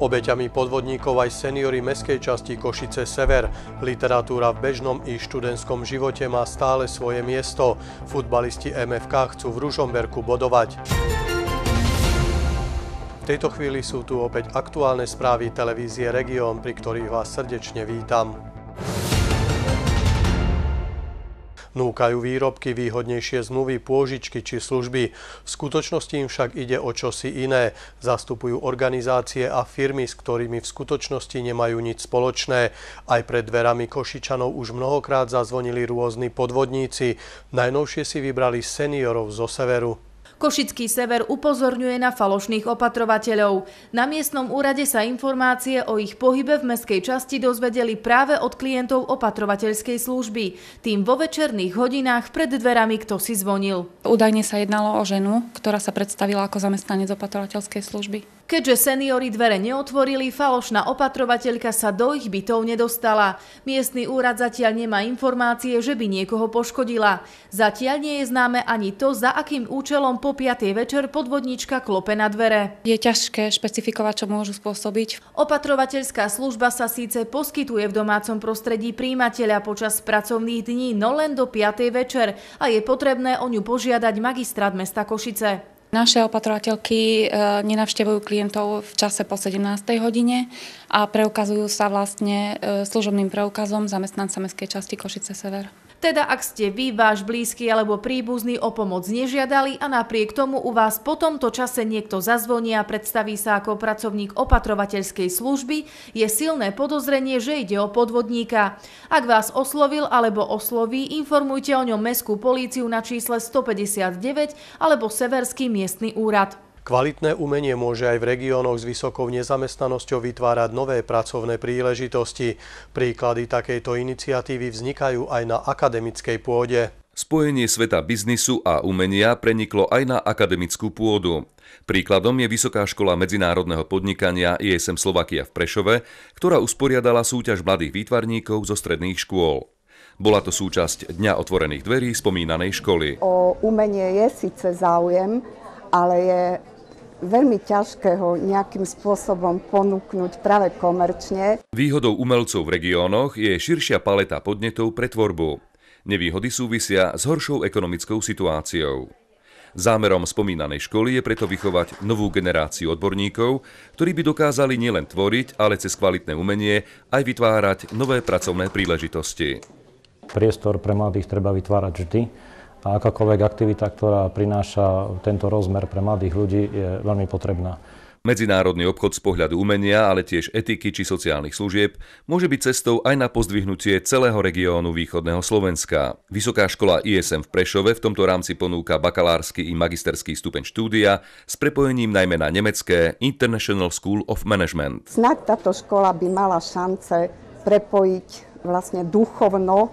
Obeťami podvodníkov aj seniory meskej časti Košice Sever. Literatúra v bežnom i študentskom živote má stále svoje miesto. Futbalisti MFK chcú v Ružomberku bodovať. V tejto chvíli sú tu opäť aktuálne správy televízie Region, pri ktorých vás srdečne vítam. Núkajú výrobky, výhodnejšie zmluvy, pôžičky či služby. V skutočnosti im však ide o čosi iné. Zastupujú organizácie a firmy, s ktorými v skutočnosti nemajú nič spoločné. Aj pred dverami Košičanov už mnohokrát zazvonili rôzni podvodníci. Najnovšie si vybrali seniorov zo severu. Košický sever upozorňuje na falošných opatrovateľov. Na miestnom úrade sa informácie o ich pohybe v meskej časti dozvedeli práve od klientov opatrovateľskej služby. Tým vo večerných hodinách pred dverami kto si zvonil. Údajne sa jednalo o ženu, ktorá sa predstavila ako zamestnanec opatrovateľskej služby. Keďže seniory dvere neotvorili, falošná opatrovateľka sa do ich bytov nedostala. Miestny úrad zatiaľ nemá informácie, že by niekoho poškodila. Zatiaľ nie je známe ani to, za akým účelom po 5. večer podvodnička klope na dvere. Je ťažké špecifikovať, čo môžu spôsobiť. Opatrovateľská služba sa síce poskytuje v domácom prostredí príjimateľa počas pracovných dní, no len do 5. večer a je potrebné o ňu požiadať magistrát mesta Košice. Naše opatrovateľky e, nenavštevujú klientov v čase po 17. hodine a preukazujú sa vlastne e, služobným preukazom zamestnanca Mestskej časti Košice Sever. Teda ak ste vy, váš blízky alebo príbuzný o pomoc nežiadali a napriek tomu u vás po tomto čase niekto zazvoní a predstaví sa ako pracovník opatrovateľskej služby, je silné podozrenie, že ide o podvodníka. Ak vás oslovil alebo osloví, informujte o ňom Mestskú políciu na čísle 159 alebo Severský miestny úrad. Kvalitné umenie môže aj v regiónoch s vysokou nezamestnanosťou vytvárať nové pracovné príležitosti. Príklady takejto iniciatívy vznikajú aj na akademickej pôde. Spojenie sveta biznisu a umenia preniklo aj na akademickú pôdu. Príkladom je Vysoká škola medzinárodného podnikania ISM Slovakia v Prešove, ktorá usporiadala súťaž mladých výtvarníkov zo stredných škôl. Bola to súčasť Dňa otvorených dverí spomínanej školy. O umenie je síce záujem, ale je veľmi ťažké ho nejakým spôsobom ponúknuť práve komerčne. Výhodou umelcov v regiónoch je širšia paleta podnetov pre tvorbu. Nevýhody súvisia s horšou ekonomickou situáciou. Zámerom spomínanej školy je preto vychovať novú generáciu odborníkov, ktorí by dokázali nielen tvoriť, ale cez kvalitné umenie aj vytvárať nové pracovné príležitosti. Priestor pre mladých treba vytvárať vždy a akákoľvek aktivita, ktorá prináša tento rozmer pre mladých ľudí, je veľmi potrebná. Medzinárodný obchod z pohľadu umenia, ale tiež etiky či sociálnych služieb môže byť cestou aj na pozdvihnutie celého regiónu východného Slovenska. Vysoká škola ISM v Prešove v tomto rámci ponúka bakalársky i magisterský stupeň štúdia s prepojením najmä na nemecké International School of Management. Snad táto škola by mala šance prepojiť vlastne duchovno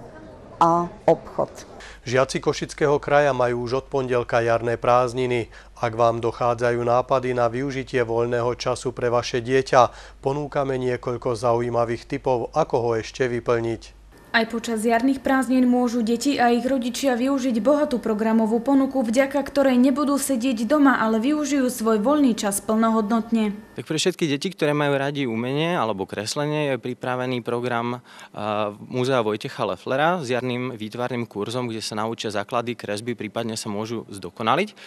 a obchod. Žiaci Košického kraja majú už od pondelka jarné prázdniny. Ak vám dochádzajú nápady na využitie voľného času pre vaše dieťa, ponúkame niekoľko zaujímavých typov, ako ho ešte vyplniť. Aj počas jarných prázdnin môžu deti a ich rodičia využiť bohatú programovú ponuku, vďaka ktorej nebudú sedieť doma, ale využijú svoj voľný čas plnohodnotne. Tak pre všetky deti, ktoré majú radi umenie alebo kreslenie, je pripravený program Múzea Vojtecha Leflera s jarným výtvarným kurzom, kde sa naučia základy kresby, prípadne sa môžu zdokonaliť.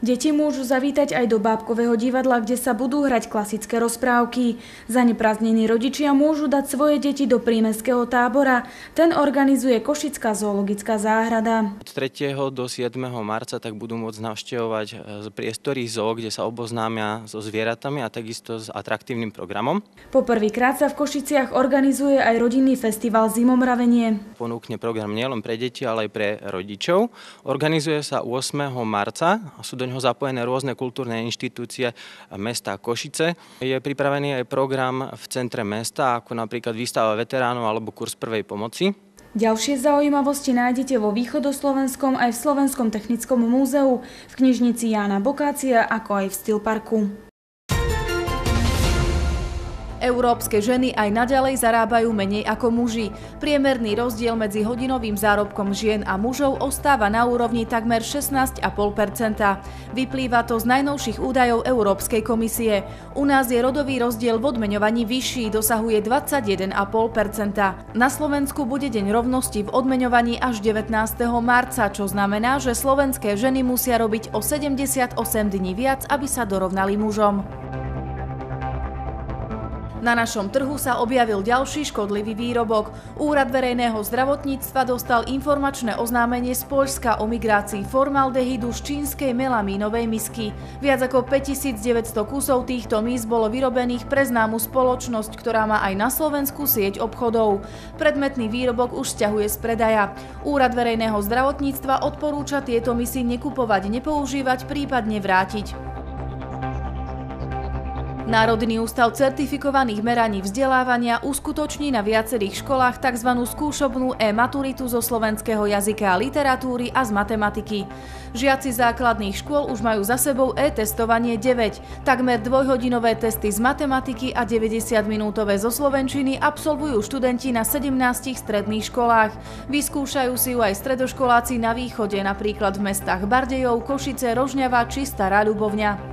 Deti môžu zavítať aj do bábkového divadla, kde sa budú hrať klasické rozprávky. Za neprázdnení rodičia môžu dať svoje deti do prímeského tábora. Ten organizuje Košická zoologická záhrada. Od 3. do 7. marca tak budú môcť navštevovať e, priestory zoo, kde sa oboznámia so zvieratami a takisto s atraktívnym programom. Poprvýkrát sa v Košiciach organizuje aj rodinný festival Zimomravenie. Ponúkne program nielen pre deti, ale aj pre rodičov. Organizuje sa 8. marca a sú do ňoho zapojené rôzne kultúrne inštitúcie mesta Košice. Je pripravený aj program v centre mesta, ako napríklad výstava veteránov alebo kurz prvej pomoci. Ďalšie zaujímavosti nájdete vo Východoslovenskom aj v Slovenskom technickom múzeu, v knižnici Jána Bokácia, ako aj v Stilparku. Európske ženy aj naďalej zarábajú menej ako muži. Priemerný rozdiel medzi hodinovým zárobkom žien a mužov ostáva na úrovni takmer 16,5% Vyplýva to z najnovších údajov Európskej komisie. U nás je rodový rozdiel v odmeňovaní vyšší, dosahuje 21,5% Na Slovensku bude deň rovnosti v odmeňovaní až 19. marca, čo znamená, že slovenské ženy musia robiť o 78 dní viac, aby sa dorovnali mužom. Na našom trhu sa objavil ďalší škodlivý výrobok. Úrad verejného zdravotníctva dostal informačné oznámenie z Poľska o migrácii formaldehydu z čínskej melamínovej misky. Viac ako 5900 kusov týchto mis bolo vyrobených pre známu spoločnosť, ktorá má aj na Slovensku sieť obchodov. Predmetný výrobok už stiahuje z predaja. Úrad verejného zdravotníctva odporúča tieto misy nekupovať, nepoužívať, prípadne vrátiť. Národný ústav certifikovaných meraní vzdelávania uskutoční na viacerých školách tzv. skúšobnú e-maturitu zo slovenského jazyka a literatúry a z matematiky. Žiaci základných škôl už majú za sebou e-testovanie 9. Takmer dvojhodinové testy z matematiky a 90-minútové zo slovenčiny absolvujú študenti na 17 stredných školách. Vyskúšajú si ju aj stredoškoláci na východe, napríklad v mestách Bardejov, Košice, Rožňava či Stará Ľubovňa.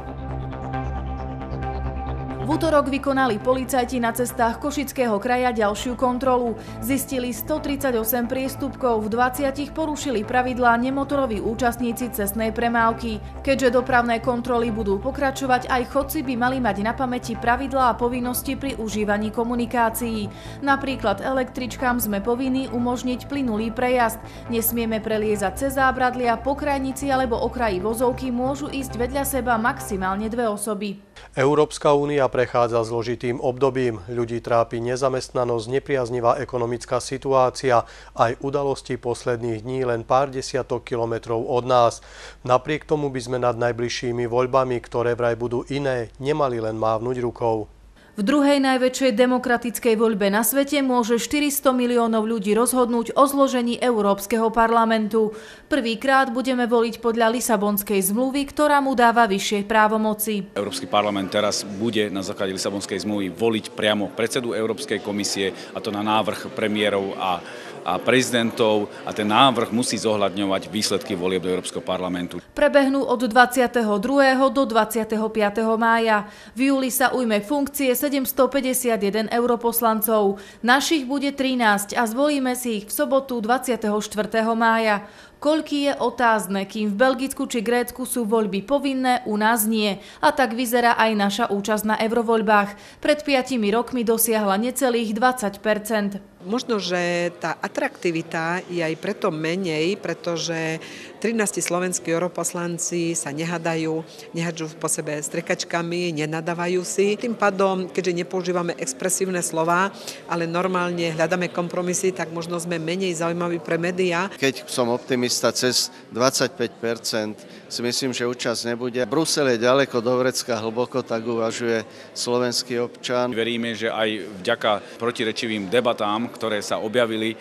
V útorok vykonali policajti na cestách Košického kraja ďalšiu kontrolu. Zistili 138 priestupkov, v 20 porušili pravidlá nemotoroví účastníci cestnej premávky. Keďže dopravné kontroly budú pokračovať, aj chodci by mali mať na pamäti pravidlá a povinnosti pri užívaní komunikácií. Napríklad električkám sme povinní umožniť plynulý prejazd. Nesmieme preliezať cez zábradlia, po krajnici alebo okraji vozovky môžu ísť vedľa seba maximálne dve osoby. Európska únia prechádza zložitým obdobím. Ľudí trápi nezamestnanosť, nepriaznivá ekonomická situácia, aj udalosti posledných dní len pár desiatok kilometrov od nás. Napriek tomu by sme nad najbližšími voľbami, ktoré vraj budú iné, nemali len mávnuť rukou. V druhej najväčšej demokratickej voľbe na svete môže 400 miliónov ľudí rozhodnúť o zložení Európskeho parlamentu. Prvýkrát budeme voliť podľa Lisabonskej zmluvy, ktorá mu dáva vyššie právomoci. Európsky parlament teraz bude na základe Lisabonskej zmluvy voliť priamo predsedu Európskej komisie, a to na návrh premiérov a a prezidentov a ten návrh musí zohľadňovať výsledky volieb do Európskeho parlamentu. Prebehnú od 22. do 25. mája. V júli sa ujme funkcie 751 europoslancov. Našich bude 13 a zvolíme si ich v sobotu 24. mája. Koľký je otázne, kým v Belgicku či Grécku sú voľby povinné, u nás nie. A tak vyzerá aj naša účasť na eurovoľbách. Pred piatimi rokmi dosiahla necelých 20 Možno, že tá atraktivita je aj preto menej, pretože 13 slovenskí europoslanci sa nehadajú, nehadžú po sebe strekačkami, nenadávajú si. Tým pádom, keďže nepoužívame expresívne slova, ale normálne hľadáme kompromisy, tak možno sme menej zaujímaví pre médiá. Keď som optimista cez 25% si myslím, že účasť nebude. Brusel je ďaleko do Vrecka hlboko, tak uvažuje slovenský občan. Veríme, že aj vďaka protirečivým debatám, ktoré sa objavili,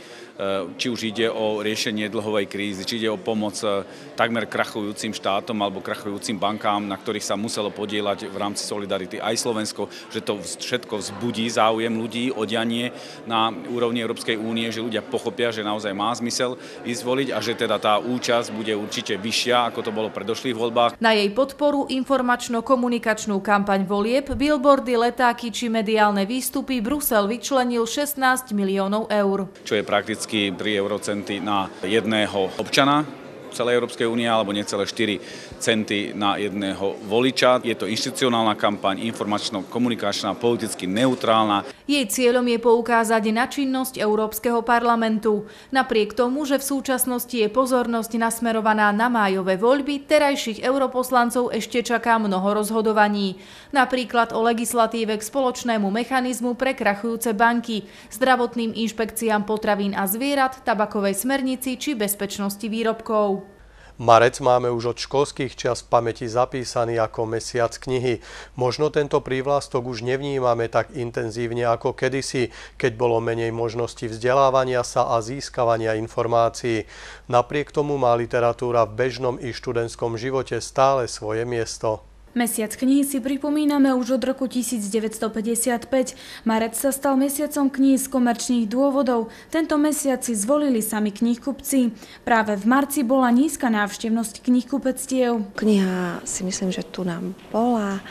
či už ide o riešenie dlhovej krízy, či ide o pomoc eh, takmer krachujúcim štátom alebo krachujúcim bankám, na ktorých sa muselo podielať v rámci Solidarity aj Slovensko, že to všetko vzbudí záujem ľudí o dianie na úrovni Európskej únie, že ľudia pochopia, že naozaj má zmysel ísť voliť a že teda tá účasť bude určite vyššia, ako to bolo v predošlých voľbách. Na jej podporu informačno-komunikačnú kampaň volieb, billboardy, letáky či mediálne výstupy Brusel vyčlenil 16 miliónov eur. Čo je prakticky prakticky 3 eurocenty na jedného občana celej Európskej únie alebo necelé 4 centy na jedného voliča. Je to inštitucionálna kampaň, informačno-komunikačná, politicky neutrálna. Jej cieľom je poukázať na činnosť Európskeho parlamentu. Napriek tomu, že v súčasnosti je pozornosť nasmerovaná na májové voľby, terajších europoslancov ešte čaká mnoho rozhodovaní. Napríklad o legislatíve k spoločnému mechanizmu pre krachujúce banky, zdravotným inšpekciám potravín a zvierat, tabakovej smernici či bezpečnosti výrobkov. Marec máme už od školských čas v pamäti zapísaný ako mesiac knihy. Možno tento prívlastok už nevnímame tak intenzívne ako kedysi, keď bolo menej možností vzdelávania sa a získavania informácií. Napriek tomu má literatúra v bežnom i študentskom živote stále svoje miesto. Mesiac knihy si pripomíname už od roku 1955. Marec sa stal mesiacom kníh z komerčných dôvodov. Tento mesiac si zvolili sami knihkupci. Práve v marci bola nízka návštevnosť knihkupectiev. Kniha si myslím, že tu nám bola,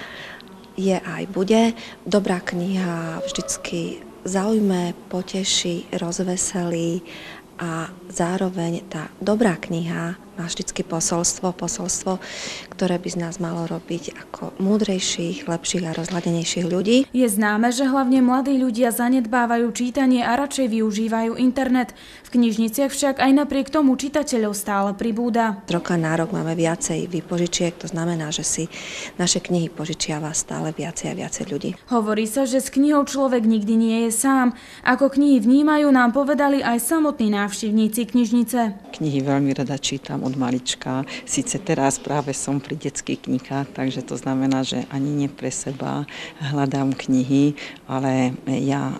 je aj bude. Dobrá kniha vždycky zaujme, poteší, rozveselí a zároveň tá dobrá kniha má vždycky posolstvo, posolstvo, ktoré by z nás malo robiť ako múdrejších, lepších a rozhľadenejších ľudí. Je známe, že hlavne mladí ľudia zanedbávajú čítanie a radšej využívajú internet. V knižniciach však aj napriek tomu čitateľov stále pribúda. Z roka na rok máme viacej vypožičiek, to znamená, že si naše knihy požičiava stále viacej a viacej ľudí. Hovorí sa, že s knihou človek nikdy nie je sám. Ako knihy vnímajú, nám povedali aj samotní návštevníci knižnice. Knihy veľmi rada čítam od malička. Sice teraz práve som pri detských knihách, takže to znamená, že ani nie pre seba hľadám knihy, ale ja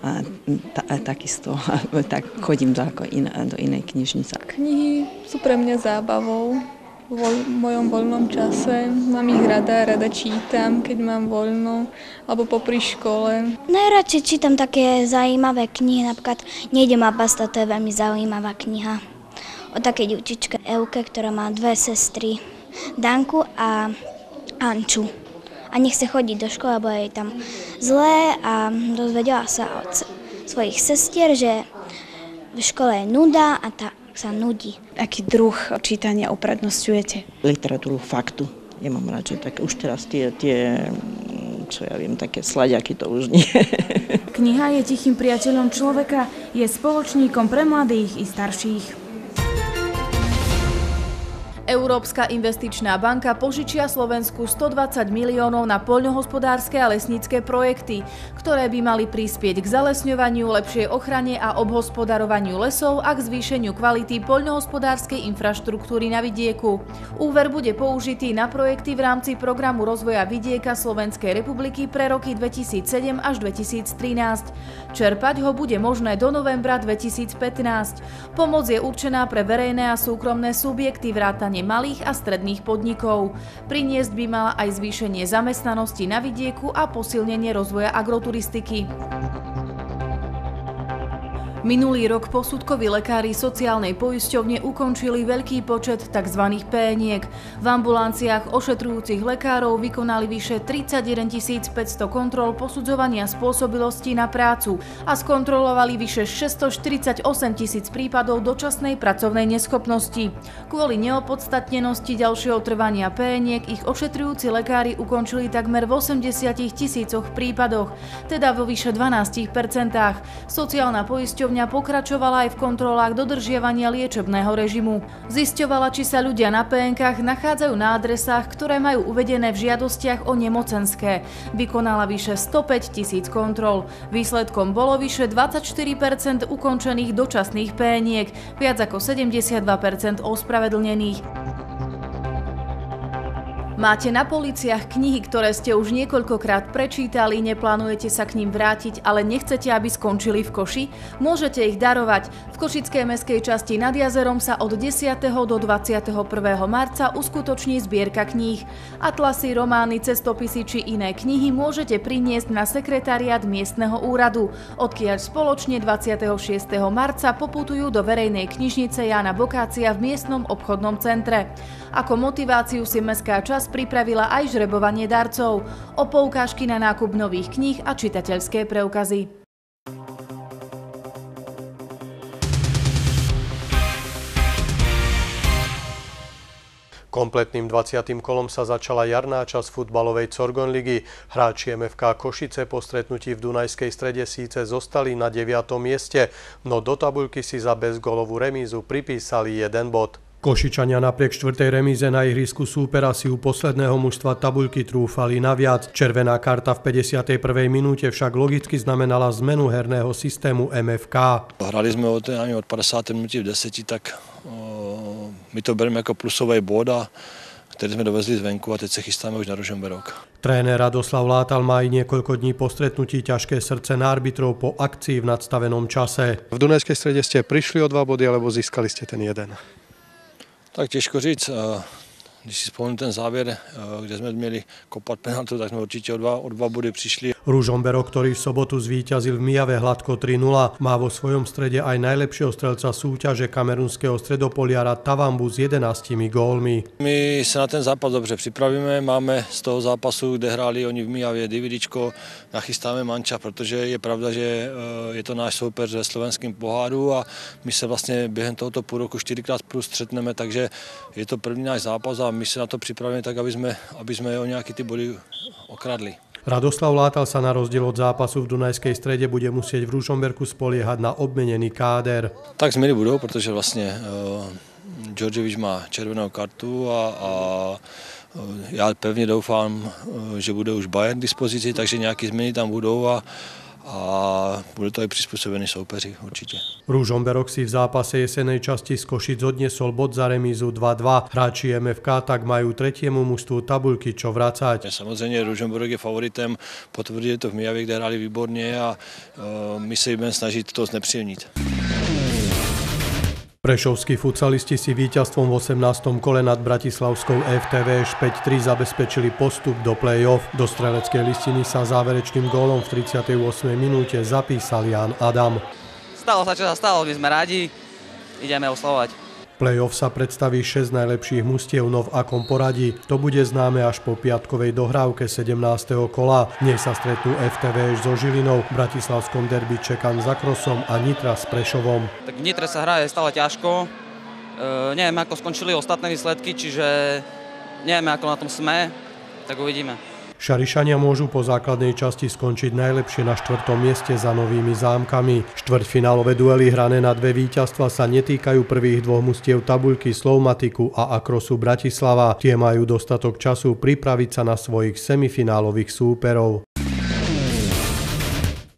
ta, takisto tak chodím do, ako in, do inej knižnice. Knihy sú pre mňa zábavou v mojom voľnom čase. Mám ich rada, rada čítam, keď mám voľno, alebo popri škole. Najradšej čítam také zaujímavé knihy, napríklad Nejde ma basta, to je veľmi zaujímavá kniha o takej dievčičke Euke, ktorá má dve sestry, Danku a Anču. A nechce chodiť do školy, lebo je tam zlé a dozvedela sa od svojich sestier, že v škole je nuda a tak sa nudí. Aký druh čítania uprednostňujete? Literatúru faktu. Ja mám rád, že tak už teraz tie, tie čo ja viem, také sladiaky to už nie. Kniha je tichým priateľom človeka, je spoločníkom pre mladých i starších. Európska investičná banka požičia Slovensku 120 miliónov na poľnohospodárske a lesnícke projekty, ktoré by mali prispieť k zalesňovaniu, lepšej ochrane a obhospodarovaniu lesov a k zvýšeniu kvality poľnohospodárskej infraštruktúry na vidieku. Úver bude použitý na projekty v rámci programu rozvoja vidieka Slovenskej republiky pre roky 2007 až 2013. Čerpať ho bude možné do novembra 2015. Pomoc je určená pre verejné a súkromné subjekty vrátane vzdelávanie malých a stredných podnikov. Priniesť by mala aj zvýšenie zamestnanosti na vidieku a posilnenie rozvoja agroturistiky. Minulý rok posudkoví lekári sociálnej poisťovne ukončili veľký počet tzv. péniek. V ambulanciách ošetrujúcich lekárov vykonali vyše 31 500 kontrol posudzovania spôsobilosti na prácu a skontrolovali vyše 648 tisíc prípadov dočasnej pracovnej neschopnosti. Kvôli neopodstatnenosti ďalšieho trvania péniek ich ošetrujúci lekári ukončili takmer v 80 tisícoch prípadoch, teda vo vyše 12% Sociálna poisťovňa poisťovňa pokračovala aj v kontrolách dodržiavania liečebného režimu. Zisťovala, či sa ľudia na PNK nachádzajú na adresách, ktoré majú uvedené v žiadostiach o nemocenské. Vykonala vyše 105 tisíc kontrol. Výsledkom bolo vyše 24% ukončených dočasných péniek, viac ako 72% ospravedlnených. Máte na policiach knihy, ktoré ste už niekoľkokrát prečítali, neplánujete sa k ním vrátiť, ale nechcete, aby skončili v koši? Môžete ich darovať. V Košickej meskej časti nad jazerom sa od 10. do 21. marca uskutoční zbierka kníh. Atlasy, romány, cestopisy či iné knihy môžete priniesť na sekretariat miestneho úradu, odkiaľ spoločne 26. marca poputujú do verejnej knižnice Jana Bokácia v miestnom obchodnom centre. Ako motiváciu si mestská časť pripravila aj žrebovanie darcov, o poukážky na nákup nových kníh a čitateľské preukazy. Kompletným 20. kolom sa začala jarná časť futbalovej Corgon ligy. Hráči MFK Košice po stretnutí v Dunajskej strede síce zostali na 9. mieste, no do tabuľky si za bezgolovú remízu pripísali jeden bod. Košičania napriek štvrtej remíze na ihrisku súpera si u posledného mužstva tabuľky trúfali naviac. Červená karta v 51. minúte však logicky znamenala zmenu herného systému MFK. Hrali sme od, od 50. minúty v 10, tak o, my to bereme ako plusový bod a ktorý sme dovezli zvenku a teď sa chystáme už na Ružomberok. Tréner Radoslav Látal má aj niekoľko dní po stretnutí ťažké srdce na arbitrov po akcii v nadstavenom čase. V Dunajskej strede ste prišli o dva body alebo získali ste ten jeden? Tak těžko říct. Když si spomenu ten závěr, kde jsme měli kopat penaltu, tak jsme určitě o dva, o dva body přišli. Ružombero, ktorý v sobotu zvíťazil v Mijave hladko 3-0, má vo svojom strede aj najlepšieho strelca súťaže kamerunského stredopoliara Tavambu s 11 gólmi. My se na ten zápas dobře připravíme, máme z toho zápasu, kde hráli oni v Mijavě dividičko, nachystáme manča, protože je pravda, že je to náš soupeř ve slovenském poháru a my se vlastně během tohoto půl roku čtyřikrát plus střetneme, takže je to první náš zápas a my se na to připravíme tak, aby jsme, aby jsme o nějaký ty body okradli. Radoslav Látal sa na rozdiel od zápasu v Dunajskej strede bude musieť v Ružomberku spoliehať na obmenený káder. Tak změny budou, protože vlastně uh, Georgievič má červenou kartu a, a já pevně doufám, že bude už Bayern k dispozici, takže nějaké změny tam budou a, a bude to aj prispôsobený soupeři určite. Rúžomberok si v zápase jesenej časti z Košic odniesol bod za remízu 2-2. Hráči MFK tak majú tretiemu mužstvu tabuľky čo vracať. Samozřejmě Rúžomberok je favoritem, potvrdili to v Mijavě, kde hrali výborně a uh, my se budeme snažit to znepříjemnit. Prešovskí futsalisti si víťazstvom v 18. kole nad Bratislavskou FTV 5-3 zabezpečili postup do play-off. Do streleckej listiny sa záverečným gólom v 38. minúte zapísal Jan Adam. Stalo sa, čo sa stalo, my sme radi, ideme oslovať. Play-off sa predstaví 6 najlepších mustiev no v akom poradí. To bude známe až po piatkovej dohrávke 17. kola. Nej sa stretnú FTV so Žilinou, v bratislavskom derby Čekan za Krosom a Nitra s Prešovom. Tak Nitre sa hraje stále ťažko. E, neviem, ako skončili ostatné výsledky, čiže neviem, ako na tom sme, tak uvidíme. Šarišania môžu po základnej časti skončiť najlepšie na štvrtom mieste za novými zámkami. Štvrťfinálové duely hrané na dve víťazstva sa netýkajú prvých dvoch mustiev tabuľky Slovmatiku a Akrosu Bratislava. Tie majú dostatok času pripraviť sa na svojich semifinálových súperov.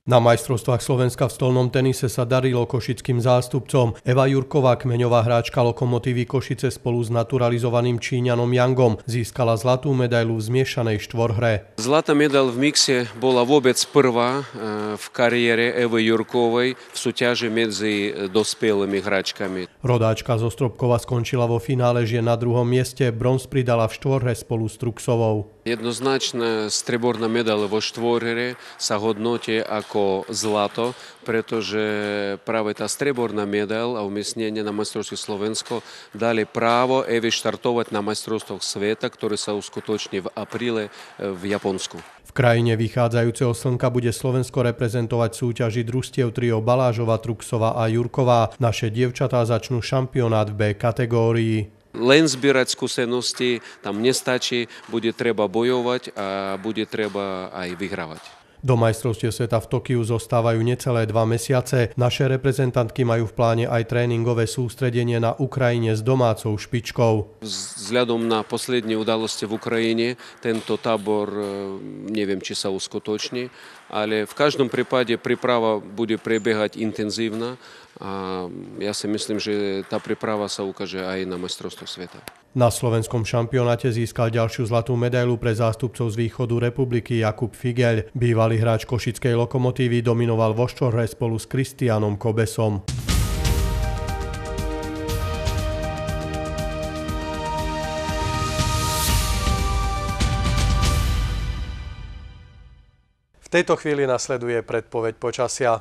Na majstrovstvách Slovenska v stolnom tenise sa darilo košickým zástupcom. Eva Jurková, kmeňová hráčka Lokomotívy Košice spolu s naturalizovaným Číňanom Yangom získala zlatú medailu v zmiešanej štvorhre. Zlatá medail v mixe bola vôbec prvá v kariére Evy Jurkovej v súťaži medzi dospelými hráčkami. Rodáčka zo Stropkova skončila vo finále žien na druhom mieste, bronz pridala v štvorhre spolu s Truxovou. Jednoznačne streborná medaila vo štvorhre sa hodnotí ako zlato, pretože práve tá streborná medail a umiestnenie na majstrovstve Slovensko dali právo Evi štartovať na majstrovstvách sveta, ktoré sa uskutoční v apríle v Japonsku. V krajine vychádzajúceho slnka bude Slovensko reprezentovať súťaži družstiev trio Balážova, Truxova a Jurková. Naše dievčatá začnú šampionát v B kategórii. Len zbierať skúsenosti tam nestačí, bude treba bojovať a bude treba aj vyhrávať. Do majstrovstiev sveta v Tokiu zostávajú necelé dva mesiace. Naše reprezentantky majú v pláne aj tréningové sústredenie na Ukrajine s domácou špičkou. Vzhľadom na posledné udalosti v Ukrajine tento tábor neviem, či sa uskutoční, ale v každom prípade príprava bude prebiehať intenzívna a ja si myslím, že tá príprava sa ukáže aj na majstrovstvo sveta. Na slovenskom šampionáte získal ďalšiu zlatú medailu pre zástupcov z východu republiky Jakub Figel. Bývalý hráč Košickej lokomotívy dominoval vo štvorhre spolu s Kristianom Kobesom. V tejto chvíli nasleduje predpoveď počasia.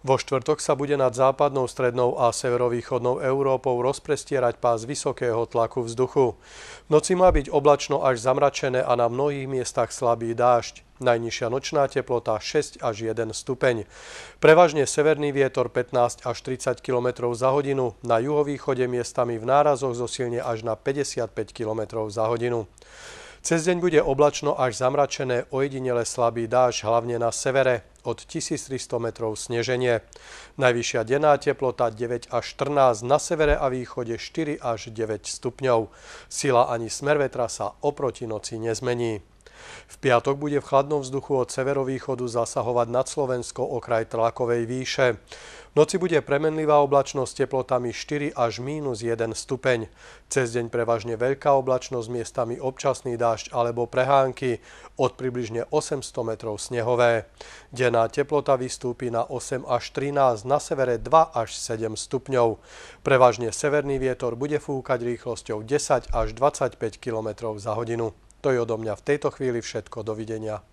Vo štvrtok sa bude nad západnou, strednou a severovýchodnou Európou rozprestierať pás vysokého tlaku vzduchu. V noci má byť oblačno až zamračené a na mnohých miestach slabý dážď. Najnižšia nočná teplota 6 až 1 stupeň. Prevažne severný vietor 15 až 30 km za hodinu, na juhovýchode miestami v nárazoch zosilne až na 55 km za hodinu. Cez deň bude oblačno až zamračené, ojedinele slabý dáž, hlavne na severe, od 1300 metrov sneženie. Najvyššia denná teplota 9 až 14, na severe a východe 4 až 9 stupňov. Sila ani smer vetra sa oproti noci nezmení. V piatok bude v chladnom vzduchu od severovýchodu zasahovať nad Slovensko okraj tlakovej výše. V noci bude premenlivá oblačnosť teplotami 4 až mínus 1 stupeň. Cez deň prevažne veľká oblačnosť, miestami občasný dážď alebo prehánky, od približne 800 metrov snehové. Denná teplota vystúpi na 8 až 13, na severe 2 až 7 stupňov. Prevažne severný vietor bude fúkať rýchlosťou 10 až 25 km za hodinu. To je odo mňa v tejto chvíli všetko. Dovidenia.